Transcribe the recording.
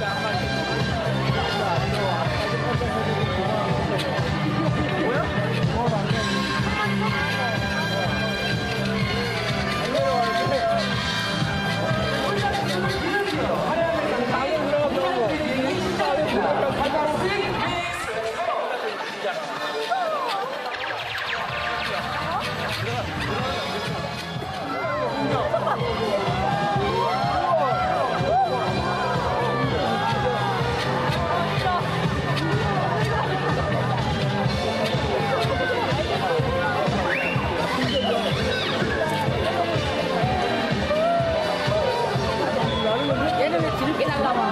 that much. 知道吗？